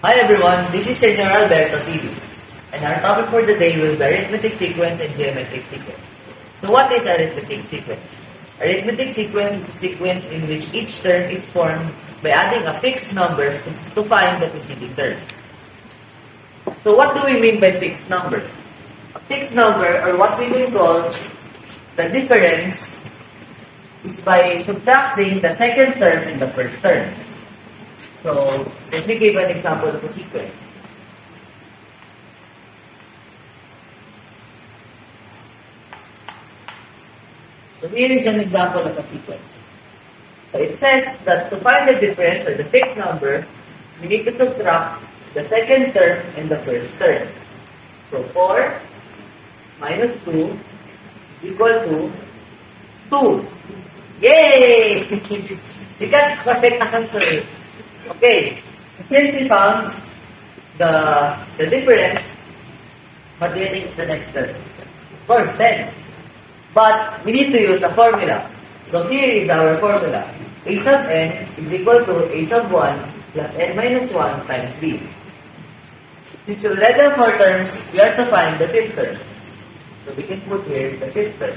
Hi everyone, this is Senor Alberto TV, and our topic for the day will be arithmetic sequence and geometric sequence. So what is arithmetic sequence? Arithmetic sequence is a sequence in which each term is formed by adding a fixed number to, find the preceding term. So what do we mean by fixed number? A fixed number, or what we will call the difference, is by subtracting the second term and the first term. So, let me give an example of a sequence. So here is an example of a sequence. So it says that to find the difference or the fixed number, we need to subtract the second term and the first term. So 4 minus 2 is equal to 2. Yay! you got the correct answer. Okay, since we found the the difference, what do you think is the next term? Of course, 10. But we need to use a formula. So here is our formula. a sub n is equal to a sub 1 plus n minus 1 times b. Since we already have four terms, we are to find the fifth term. So we can put here the fifth term.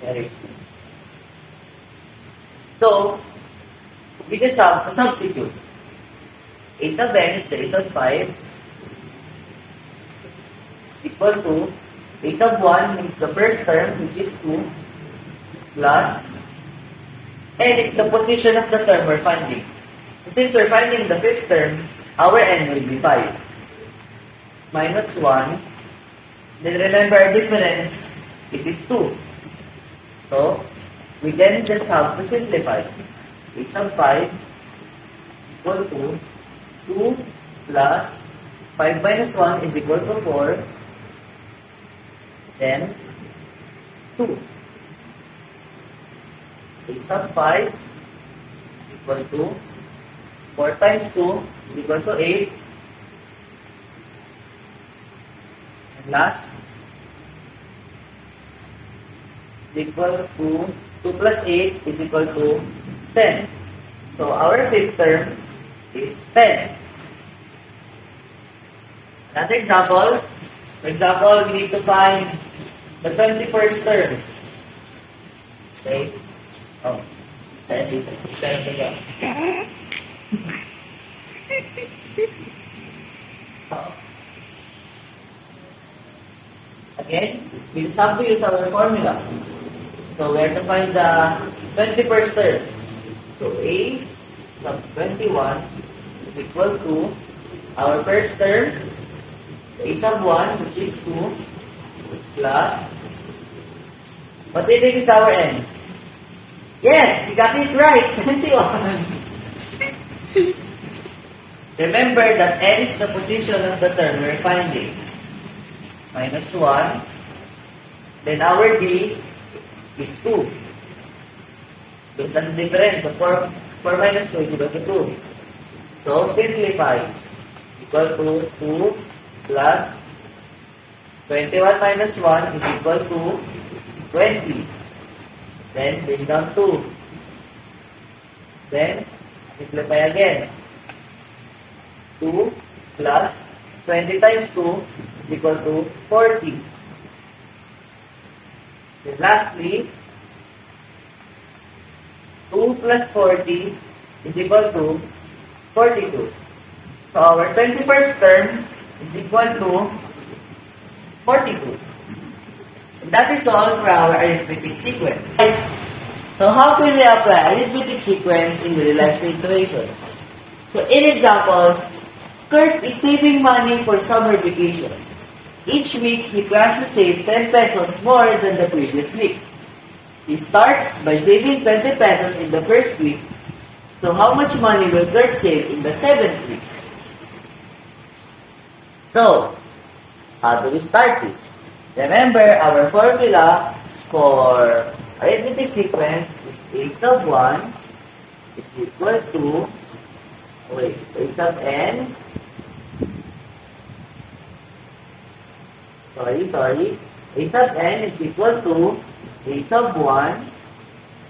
There is. So, just have to substitute. A sub n is a sub 5 equal to a sub 1 means the first term which is 2 plus n is the position of the term we're finding. Since we're finding the fifth term, our n will be 5 minus 1 then remember our difference, it is 2. So, we then just have to simplify. A sub 5 equal to 2 plus 5 minus 1 is equal to 4 then 2. A sub 5 is equal to 4 times 2 is equal to 8 and last equal to 2 plus 8 is equal to 10. So our fifth term is 10. Another example. For example, we need to find the 21st term. Okay? Oh, 10 is 7 to go. Again, we just have to use our formula. So we to find the 21st term. So A sub 21 is equal to our first term, A sub 1, which is 2, plus, what do you think is our n? Yes, you got it right, 21. Remember that n is the position of the term we're finding. Minus 1. Then our b is 2. Because that's the difference. So 4, 4 minus 2 is equal to 2. So simplify. Equal to 2 plus 21 minus 1 is equal to 20. Then bring down 2. Then simplify again. 2 plus 20 times 2 is equal to 40. Then lastly, 2 plus 40 is equal to 42. So our 21st term is equal to 42. So that is all for our arithmetic sequence. So how can we apply arithmetic sequence in real life situations? So in example, Kurt is saving money for summer vacation. Each week, he plans to save 10 pesos more than the previous week. He starts by saving 20 pesos in the first week. So how much money will Kurt save in the seventh week? So, how do we start this? Remember, our formula for arithmetic sequence is a sub 1 is equal to, wait, a sub n, sorry, sorry, a sub n is equal to a sub 1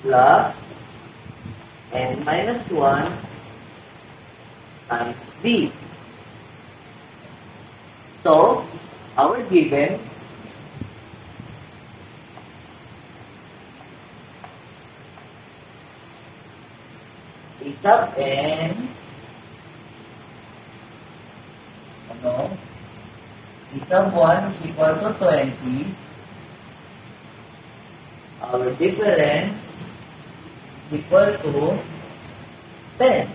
plus n minus 1 times d. So, our given a sub n ano a sub 1 is equal to 20 our difference is equal to 10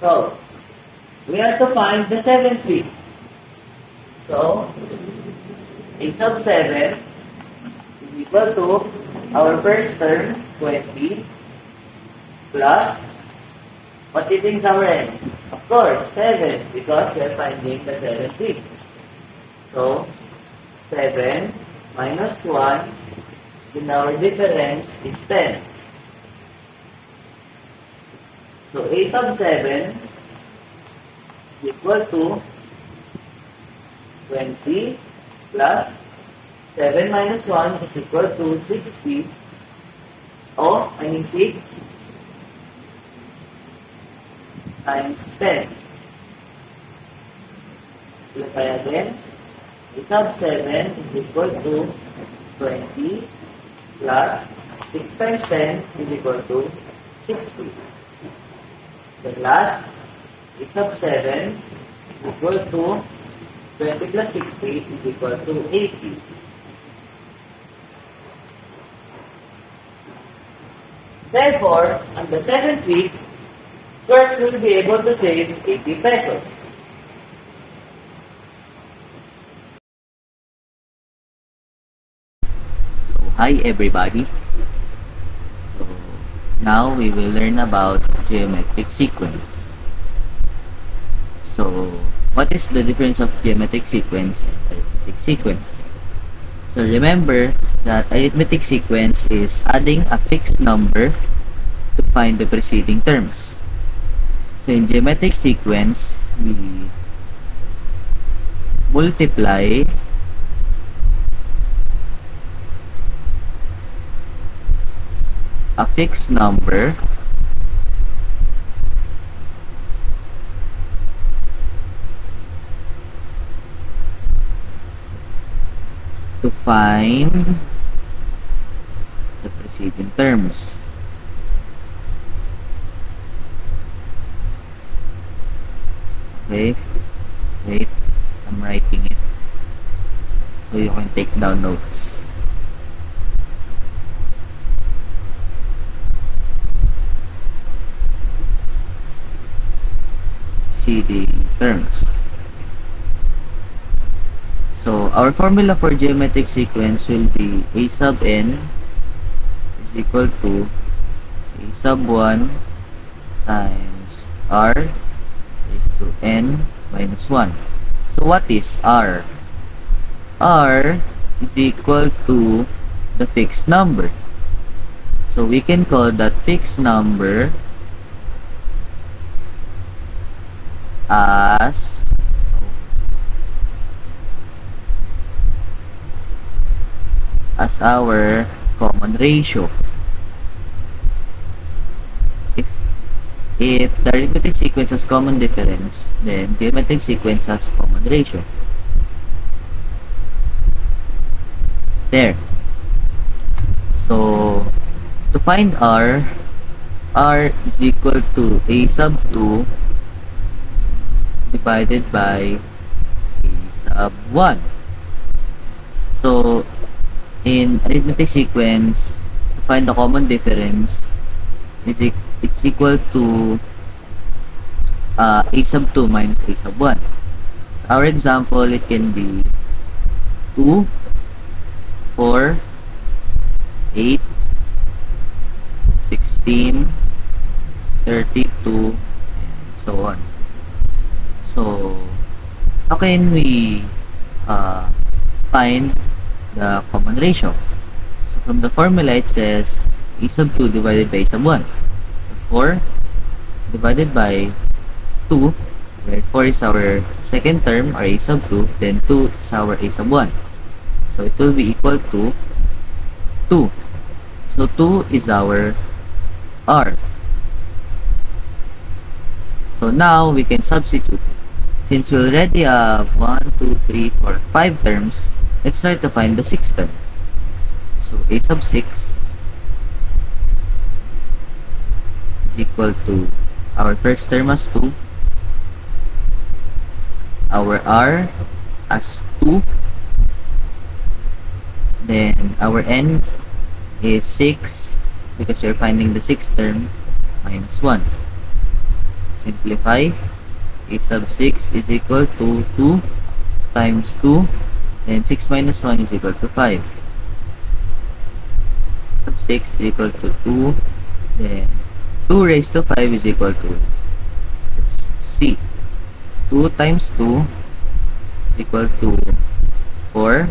so we have to find the seventh week so a sub 7 is equal to our first term 20 plus what do you think is our n? Of course, 7 because are finding the 7th week. So, 7 minus 1 in our difference is 10. So, a sub 7 is equal to 20 plus 7 minus 1 is equal to 60 Oh, I mean 6 times 10. Simplify again. A sub 7 is equal to 20 plus 6 times 10 is equal to 60. The last, a sub 7 is equal to 20 plus 60 is equal to 80. Therefore, on the seventh week, Kurt will be able to save 80 pesos. So, hi everybody. So, now we will learn about geometric sequence. So, what is the difference of geometric sequence and arithmetic sequence? So, remember that arithmetic sequence is adding a fixed number to find the preceding terms. So, in geometric sequence, we multiply a fixed number to find the preceding terms. Okay, wait, I'm writing it so you can take down notes. see the terms. So, our formula for geometric sequence will be a sub n is equal to a sub 1 times r to n minus 1. So, what is r? r is equal to the fixed number. So, we can call that fixed number as as our common ratio. If the arithmetic sequence has common difference, then geometric sequence has common ratio. There. So, to find R, R is equal to A sub 2 divided by A sub 1. So, in arithmetic sequence, to find the common difference, is e it's equal to uh, A sub 2 minus A sub 1. So, our example, it can be 2, 4, 8, 16, 32, and so on. So, how can we uh, find the common ratio? So, from the formula, it says a sub 2 divided by a sub 1. So, 4 divided by 2, where 4 is our second term, or a sub 2, then 2 is our a sub 1. So, it will be equal to 2. So 2 is our R. So now we can substitute. Since we already have 1, 2, 3, 4, 5 terms, let's try to find the sixth term. So a sub 6 equal to our first term as 2, our R as 2, then our N is 6 because we're finding the sixth term minus 1. Simplify. A sub 6 is equal to 2 times 2 then 6 minus 1 is equal to 5 sub 6 is equal to 2 then 2 raised to 5 is equal to let's see 2 times 2 is equal to 4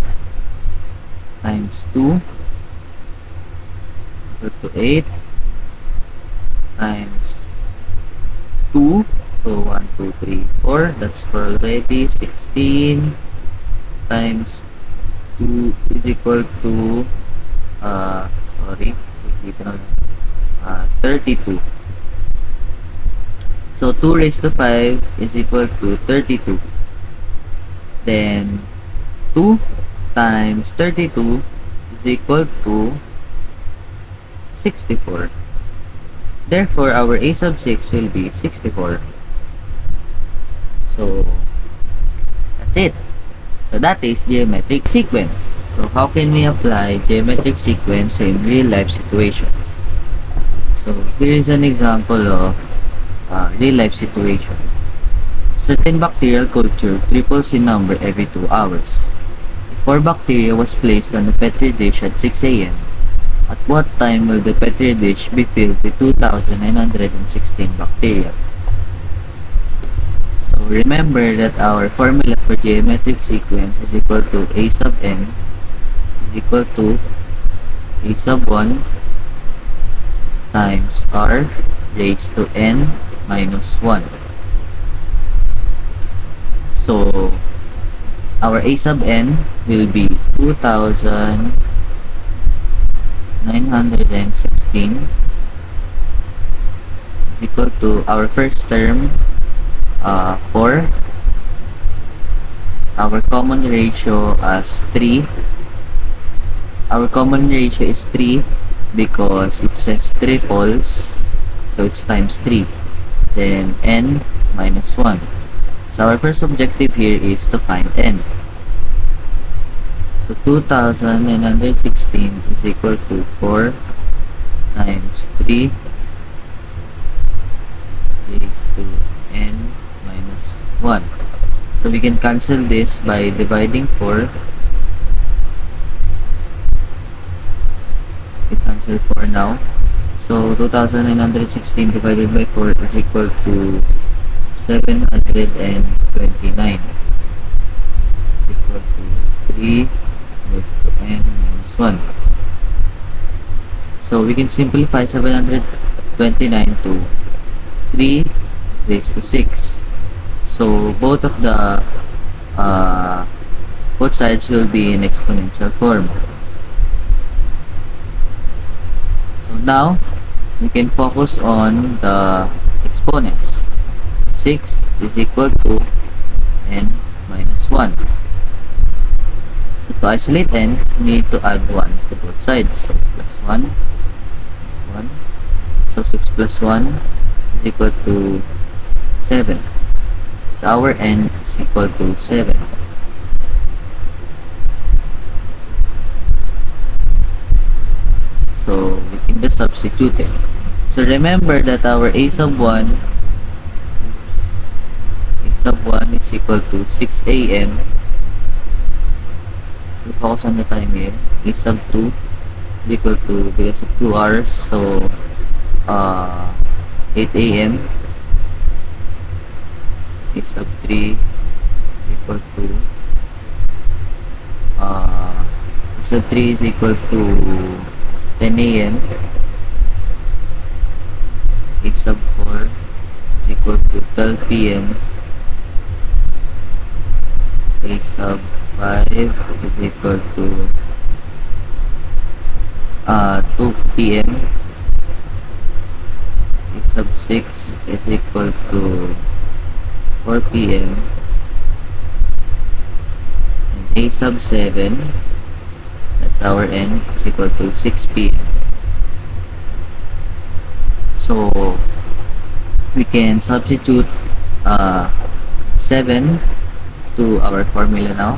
times 2 equal to 8 times 2 so 1 2 3 4 that's for already 16 times 2 is equal to uh sorry uh, 32 so 2 raised to 5 is equal to 32 then 2 times 32 is equal to 64 Therefore, our a sub 6 will be 64. So, that's it. So, that is geometric sequence. So, how can we apply geometric sequence in real-life situations? So, here is an example of uh, real-life situation. Certain bacterial culture triples in number every 2 hours. If 4 bacteria was placed on a petri dish at 6 a.m., at what time will the Petri dish be filled with 2,916 bacteria? So remember that our formula for geometric sequence is equal to a sub n is equal to a sub 1 times r raised to n minus 1. So our a sub n will be 2,000 916 is equal to our first term uh, 4 our common ratio as 3 our common ratio is 3 because it says triples so it's times 3 then n minus 1 so our first objective here is to find n so 2916 is equal to 4 times 3 raised to n minus 1. So we can cancel this by dividing 4. 4 now. So 2916 divided by 4 is equal to 729 is equal to 3 raised to n minus 1. So we can simplify 729 to 3 raised to 6. So both of the uh, both sides will be in exponential form. So now we can focus on the exponents. 6 is equal to n minus 1. So to isolate n, we need to add 1 to both sides. So plus 1 plus 1. So 6 plus 1 is equal to 7. So our n is equal to 7. So we can just substitute it. So remember that our a sub 1 a sub 1 is equal to 6 a.m we focus on the time here. Is sub 2 is equal to because of 2 hours so uh 8 a.m is sub 3 is equal to uh sub 3 is equal to 10 a.m a sub 4 is equal to 12 p.m a sub 5 is equal to uh, 2 p.m. A sub 6 is equal to 4 p.m. And A sub 7, that's our n, is equal to 6 p.m. So, we can substitute uh, 7 to our formula now.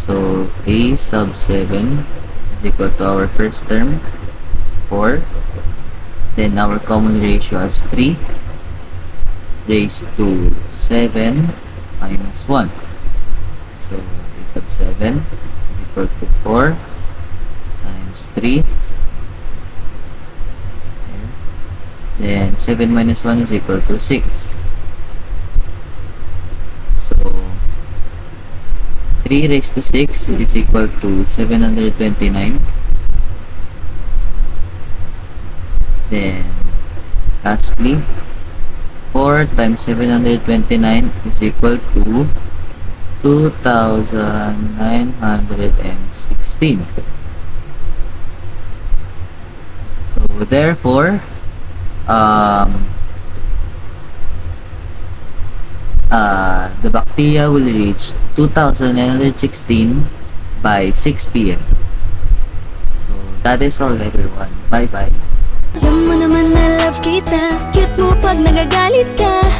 So, A sub 7 is equal to our first term, 4. Then, our common ratio is 3 raised to 7 minus 1. So, A sub 7 is equal to 4 times 3. Then, 7 minus 1 is equal to 6. So, 3 raised to 6 is equal to 729. Then, lastly, 4 times 729 is equal to 2,916. So, therefore, um, uh, the bacteria will reach 2,916 by 6 p.m. So, that is all everyone. Bye-bye. Alam mo naman na love kita Cute mo pag nagagalit ka